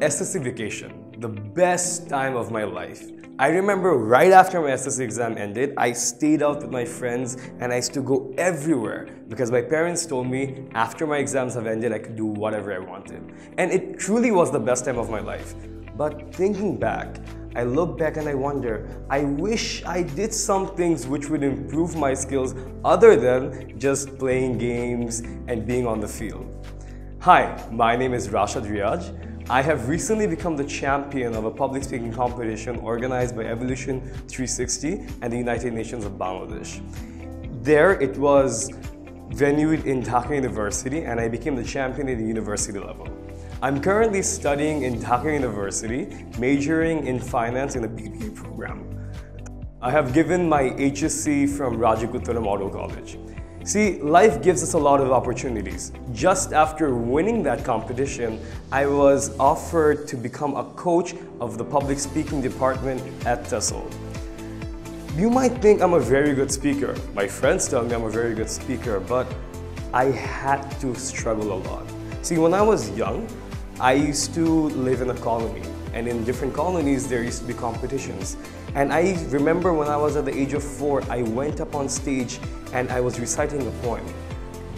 SSC vacation, the best time of my life. I remember right after my SSC exam ended, I stayed out with my friends and I used to go everywhere because my parents told me after my exams have ended, I could do whatever I wanted. And it truly was the best time of my life. But thinking back, I look back and I wonder, I wish I did some things which would improve my skills other than just playing games and being on the field. Hi, my name is Rashad Riaj. I have recently become the champion of a public speaking competition organized by Evolution 360 and the United Nations of Bangladesh. There it was venued in Dhaka University and I became the champion at the university level. I'm currently studying in Dhaka University, majoring in finance in the BBA program. I have given my HSC from Rajuk Uttara Model College. See, life gives us a lot of opportunities. Just after winning that competition, I was offered to become a coach of the public speaking department at TESOL. You might think I'm a very good speaker. My friends tell me I'm a very good speaker, but I had to struggle a lot. See, when I was young, I used to live in a colony and in different colonies there used to be competitions. And I remember when I was at the age of four, I went up on stage and I was reciting a poem.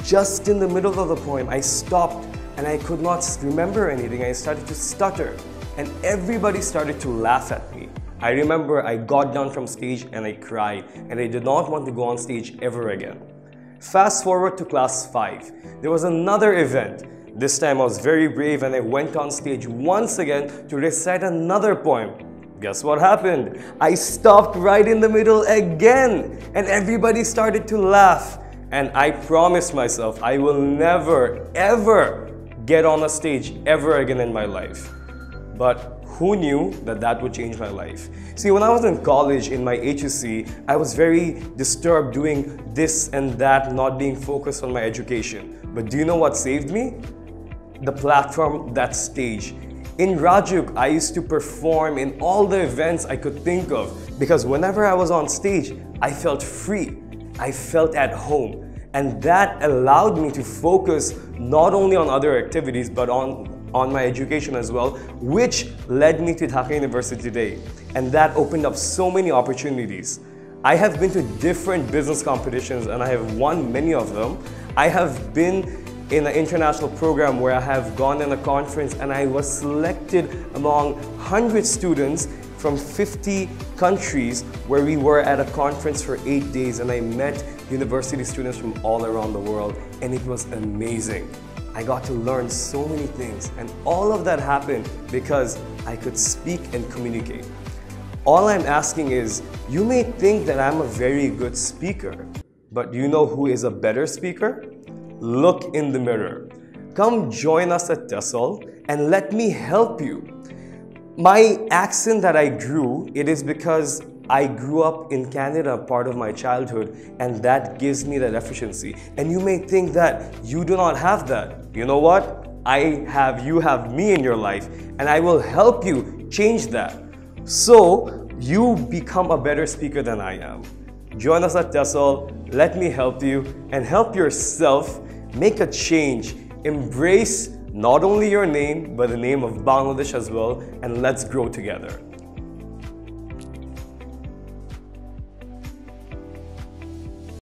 Just in the middle of the poem, I stopped and I could not remember anything. I started to stutter and everybody started to laugh at me. I remember I got down from stage and I cried and I did not want to go on stage ever again. Fast forward to class 5. There was another event. This time I was very brave and I went on stage once again to recite another poem. Guess what happened? I stopped right in the middle again and everybody started to laugh. And I promised myself I will never, ever get on a stage ever again in my life. But who knew that that would change my life? See, when I was in college in my HSC, I was very disturbed doing this and that, not being focused on my education. But do you know what saved me? The platform, that stage. In Rajuk, I used to perform in all the events I could think of because whenever I was on stage, I felt free. I felt at home. And that allowed me to focus not only on other activities but on, on my education as well, which led me to Dhaka University today. And that opened up so many opportunities. I have been to different business competitions and I have won many of them. I have been in an international program where I have gone in a conference and I was selected among 100 students from 50 countries where we were at a conference for eight days and I met university students from all around the world and it was amazing. I got to learn so many things and all of that happened because I could speak and communicate. All I'm asking is, you may think that I'm a very good speaker, but do you know who is a better speaker? Look in the mirror. Come join us at TESOL and let me help you. My accent that I grew, it is because I grew up in Canada part of my childhood and that gives me that efficiency. And you may think that you do not have that. You know what? I have, you have me in your life and I will help you change that. So you become a better speaker than I am. Join us at TESOL, let me help you and help yourself make a change, embrace not only your name, but the name of Bangladesh as well, and let's grow together.